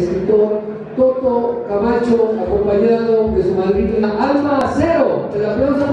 escritor Toto Camacho, acompañado de su madrina Alma Cero. El aplauso